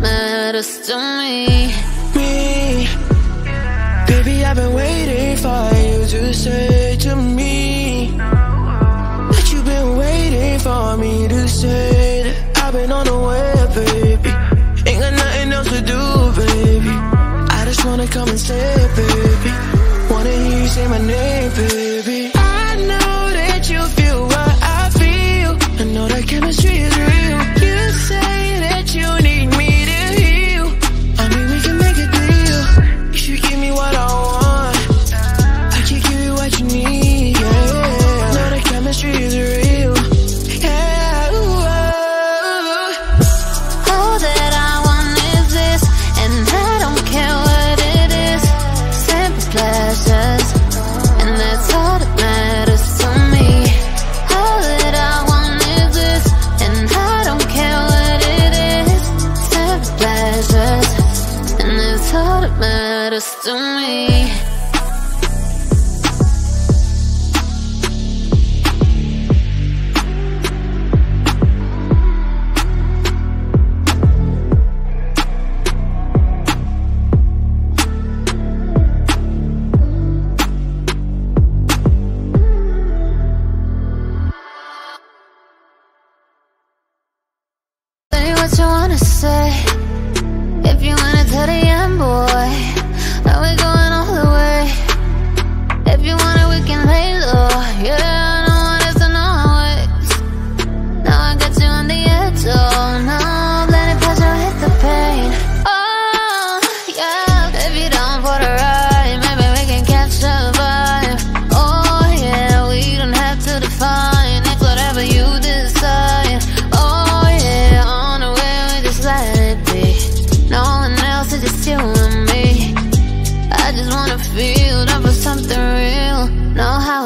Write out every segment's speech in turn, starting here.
matters to me. Me. Baby, I've been waiting for you to say to me That you've been waiting for me to say that I've been on the way, baby. Ain't got nothing else to do, baby. I just wanna come and say, baby. Wanna hear you say my name, baby.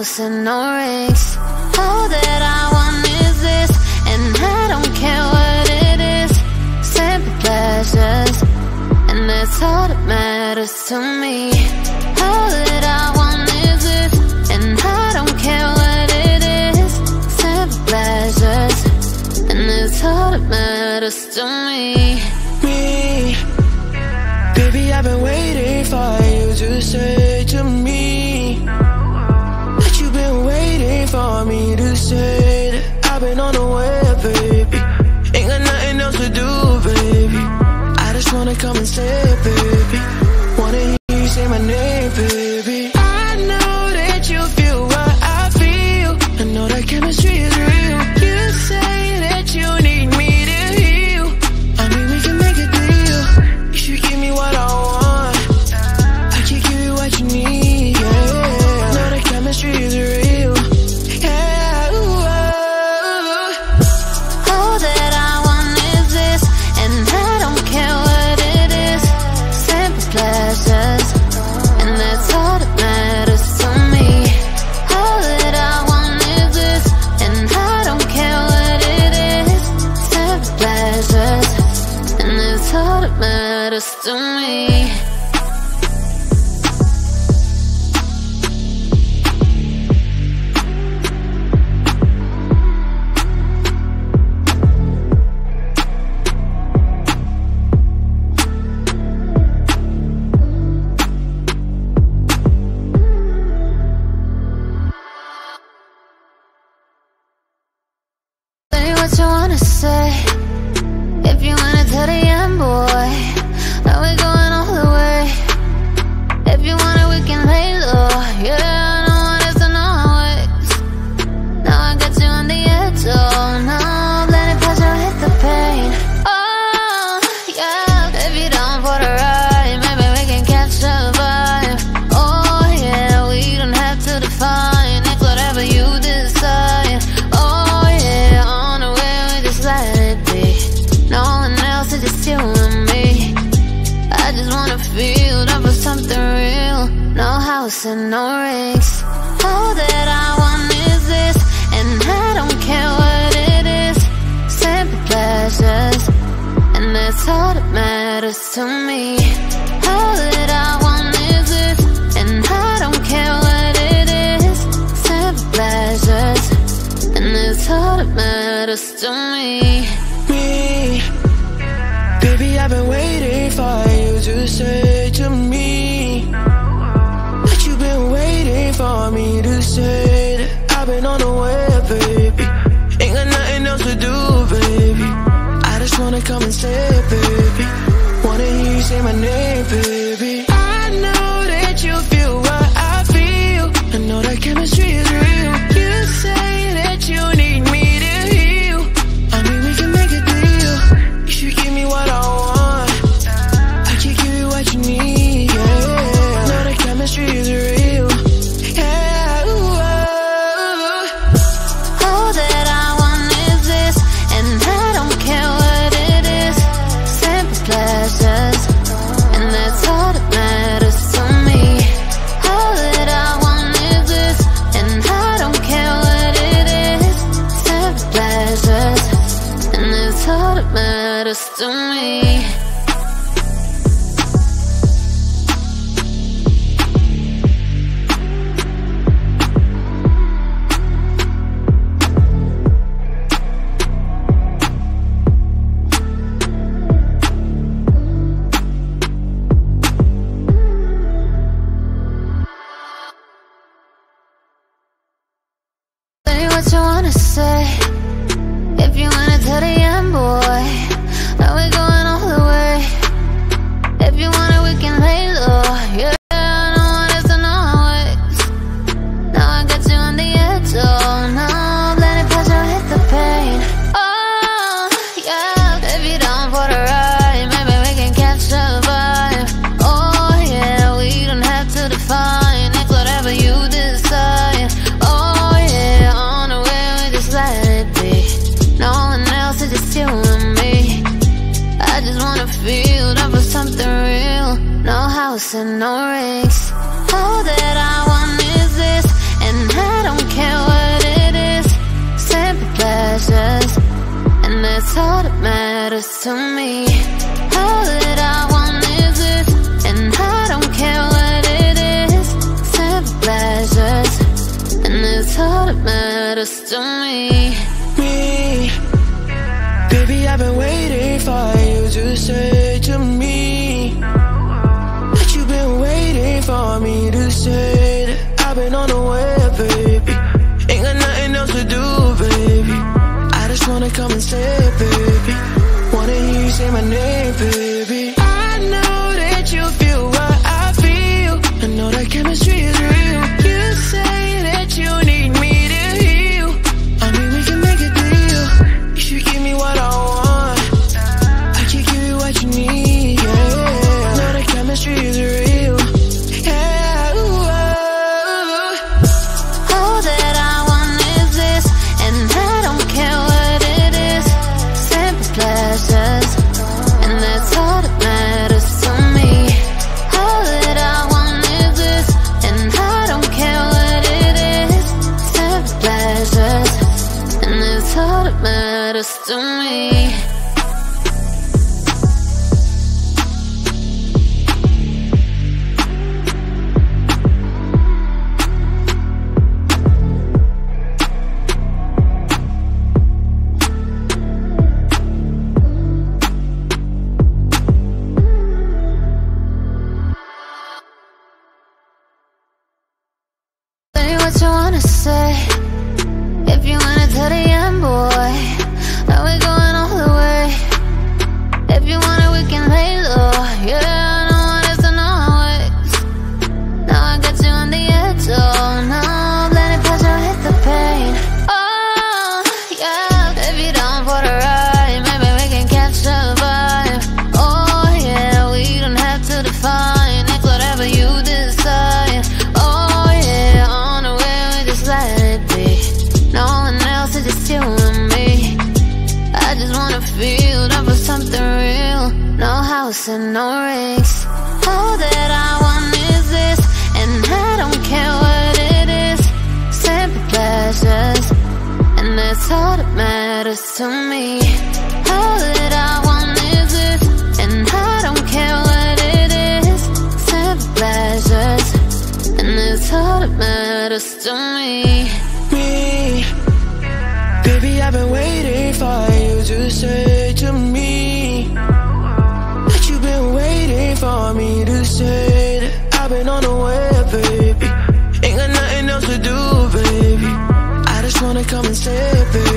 nothing or rings All that I want is this And I don't care what it is. Simple pleasures And that's all that matters to me. All that I want is this And I don't care what it is. Simple pleasures And that's all that matters to me. Me. Baby, I've been waiting for you to say to me been waiting for me to say that I've been on the way, baby. Ain't got nothing else to do, baby. I just wanna come and say and no rings. All that I want is this, and I don't care what it is. Simple pleasures, and that's all that matters to me. All that I want is this, and I don't care what it is. Simple pleasures, and that's all that matters to me. Me, baby, I've been waiting for you to say to me for me to say that I've been on the way, baby. Ain't got nothing else to do, baby. I just wanna come and say, baby. Wanna hear you say my name, baby. taking no rings. All that I want is this And I don't care what it is. Simple pleasures And that's all that matters to me. All that I want is this And I don't care what it is. Simple pleasures And that's all that matters to me. Me. Baby, I've been waiting for you to say to me for me to say that I've been on the way, baby. Ain't got nothing else to do, baby. I just wanna come and say, baby. Wanna hear you say my name, baby. on me. and no rings All that I want is this And I don't care what it is. Simple pleasures And that's all that matters to me. All that I want is this And I don't care what it is. Simple pleasures And that's all that matters to me. Me. Baby, I've been waiting for you to say to me been waiting for me to say that I've been on the way, baby. Ain't got nothing else to do, baby. I just wanna come and stay, baby.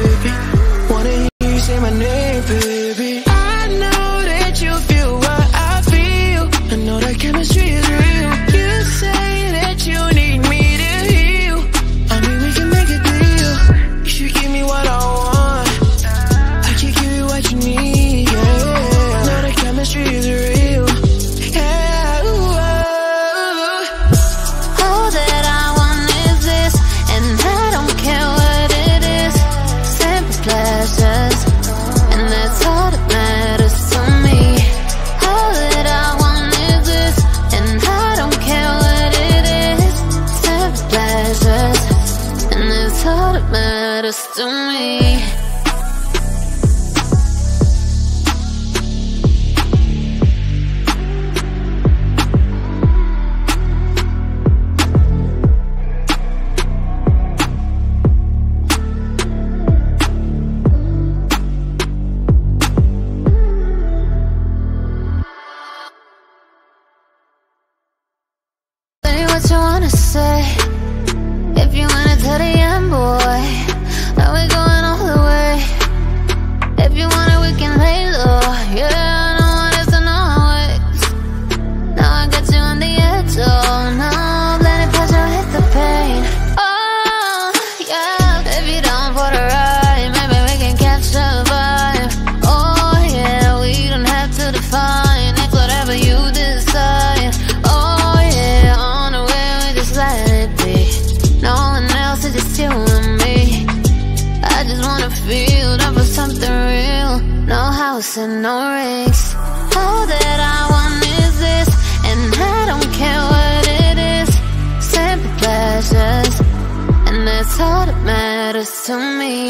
this to me.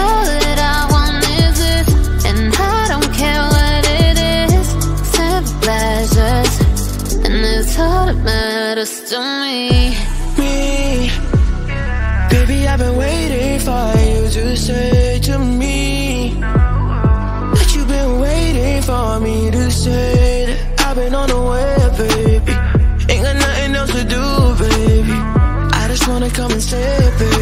All that I want is this And I don't care what it is. Simple pleasures And it's all that matters to me. Me. Baby, I've been waiting for you to say to me That you've been waiting for me to say That I've been on the way, baby. Ain't got nothing else to do, baby. I just wanna come and stay, baby.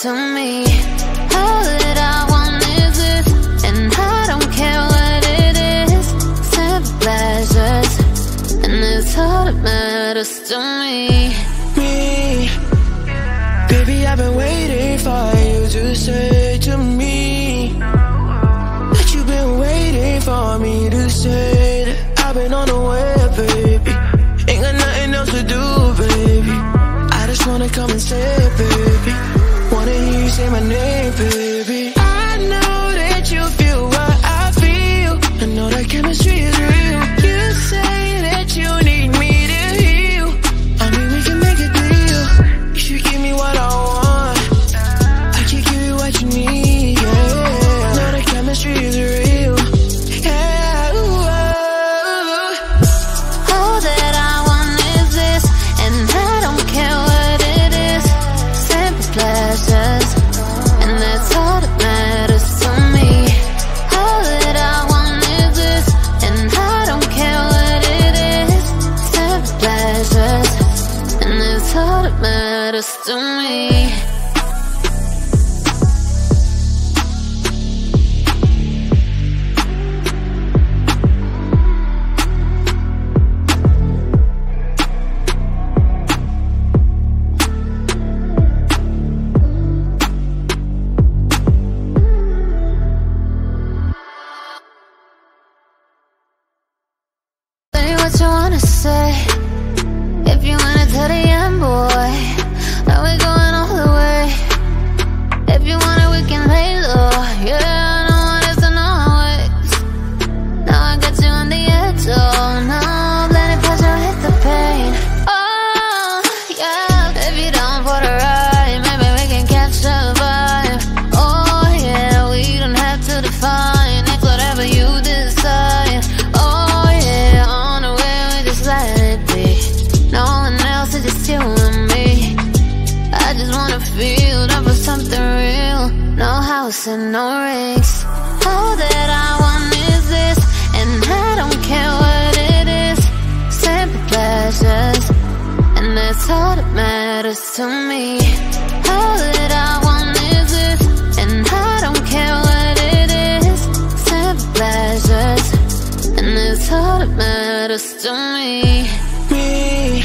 to me. All that I want is this And I don't care what it is. Simple pleasures And it's all that matters to me. Me. Baby, I've been waiting for you to say matters to me. and no rings All that I want is this And I don't care what it is. Simple pleasures And that's all that matters to me. All that I want is this And I don't care what it is. Simple pleasures And that's all that matters to me. Me.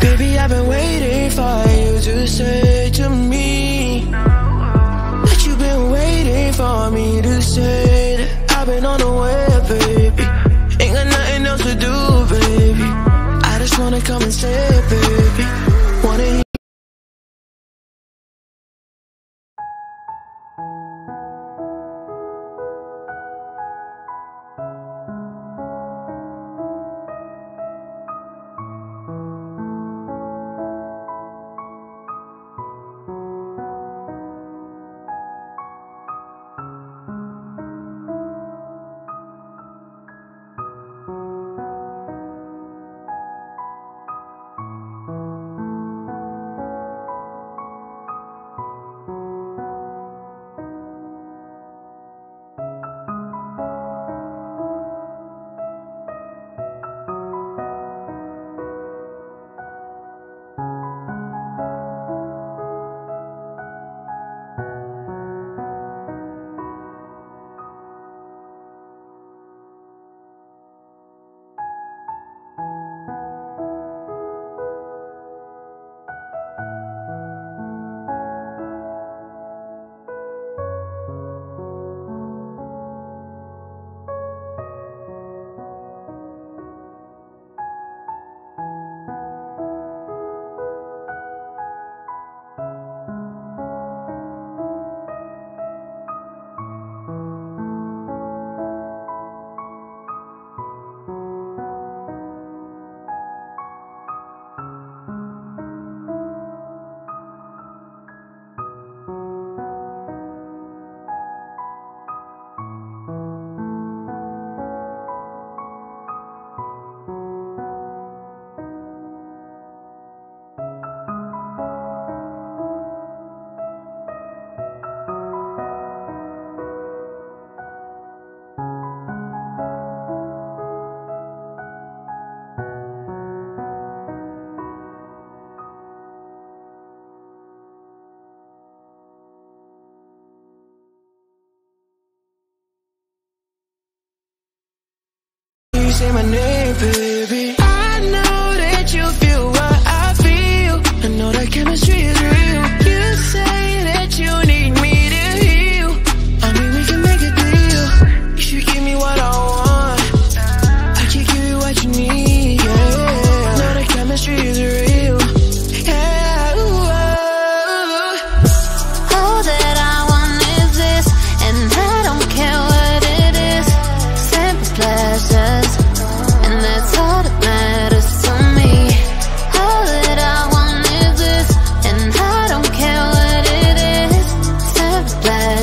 Baby, I've been waiting for you to say to me for me to say that I've been on the way, baby. Ain't got nothing else to do, baby. I just wanna come and stay, baby.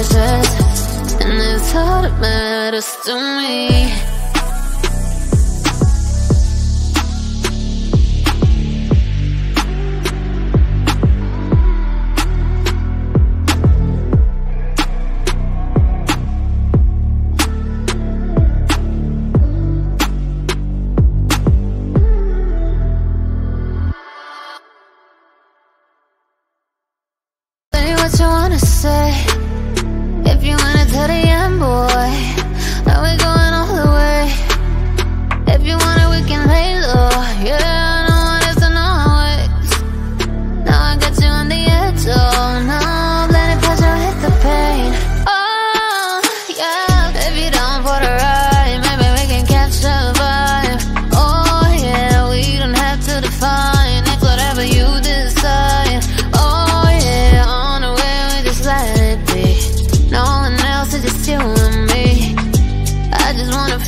pleasures And it's all that matters to me.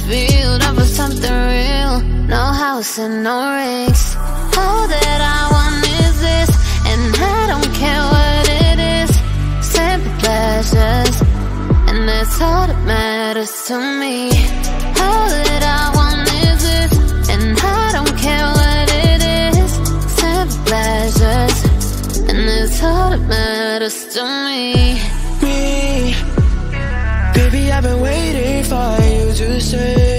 field up for something real. No house and no rings. All that I want is this And I don't care what it is. Simple pleasures And that's all that matters to me. All that I want is this And I don't care what it is. Simple pleasures And that's all that matters to me. Me. Baby, I've been waiting for you say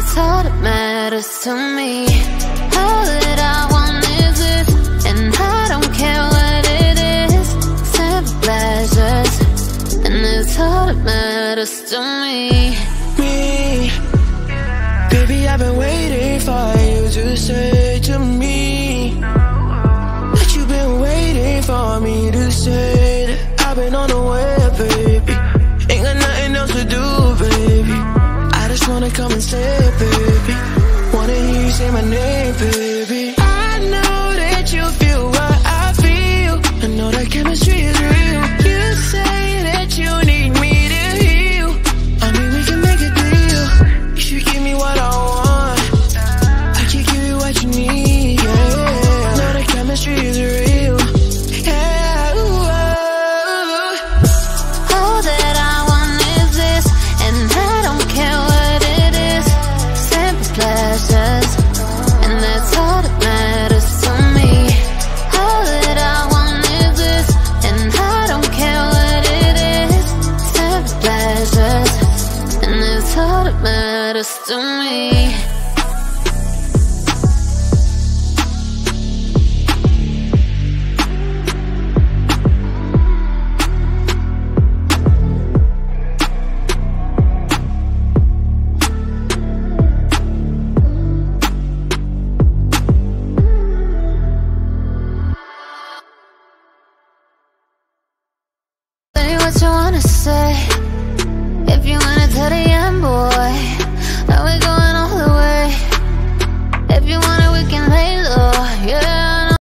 that's all that matters to me. All that I want is this And I don't care what it is. Simple pleasures And that's all that matters to me. Me. Baby, I've been waiting for you to say